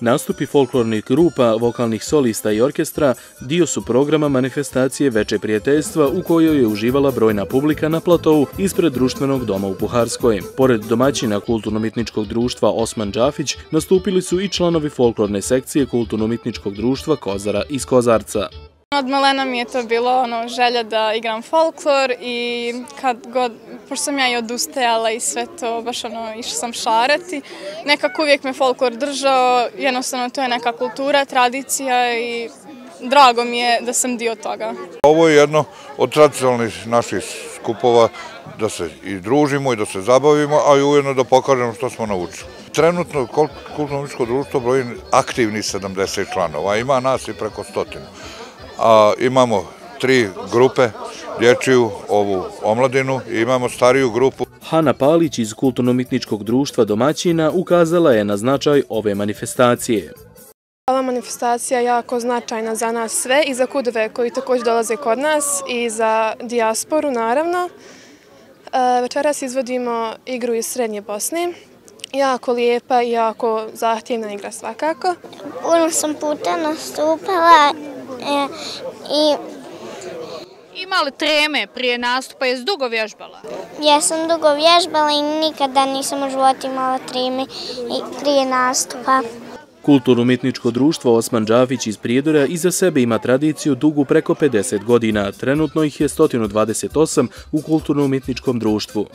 Nastupi folklornih grupa, vokalnih solista i orkestra dio su programa manifestacije Veče prijateljstva u kojoj je uživala brojna publika na platovu ispred društvenog doma u Puharskoj. Pored domaćina Kulturno-mitničkog društva Osman Đafić nastupili su i članovi folklorne sekcije Kulturno-mitničkog društva Kozara iz Kozarca. Od malena mi je to bilo ono želja da igram folklor i kad god, pošto sam ja i odustajala i sve to, baš ono, išla sam šarati, nekako uvijek me folklor držao, jednostavno to je neka kultura, tradicija i drago mi je da sam dio toga. Ovo je jedno od tradicionalnih naših skupova da se i družimo i da se zabavimo, a i ujedno da pokažemo što smo naučili. Trenutno kulturno-umičko društvo broji aktivni 70 članova, ima nas i preko stotinu imamo tri grupe, dječiju, ovu omladinu i imamo stariju grupu. Hana Palić iz Kulturno-mitničkog društva domaćina ukazala je na značaj ove manifestacije. Ova manifestacija je jako značajna za nas sve i za kudove koji također dolaze kod nas i za dijasporu naravno. E, večeras izvodimo igru iz Srednje Bosne. Jako lijepa i jako zahtjevna igra svakako. Puno sam puta nastupala E, i Ima li treme prije nastupa? Jesi dugo vježbala? Ja sam dugo vježbala i nikada nisam u životu imala treme prije nastupa. Kulturno-mitničko društvo Osman Đafić iz Prijedora iza sebe ima tradiciju dugu preko 50 godina. Trenutno ih je 128 u kulturno-mitničkom društvu.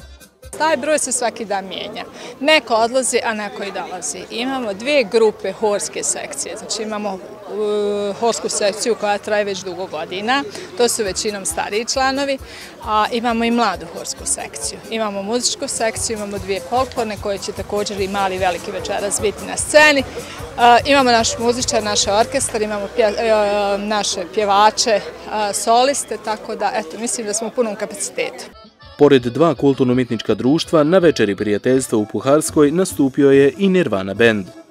Taj broj se svaki dan mijenja. Neko odlazi, a neko i dolazi. Imamo dvije grupe horske sekcije. Znači imamo uh, horsku sekciju koja traje već dugo godina. To su većinom stariji članovi. A imamo i mladu horsku sekciju. Imamo muzičku sekciju, imamo dvije folklorne koje će također i mali veliki večeras biti na sceni. Uh, imamo naš muzičar, naš orkestar, imamo uh, naše pjevače, uh, soliste, tako da eto, mislim da smo u punom kapacitetu. Pored dva kulturno-umetnička društva, na večeri prijateljstva u Puharskoj nastupio je i Nirvana Band.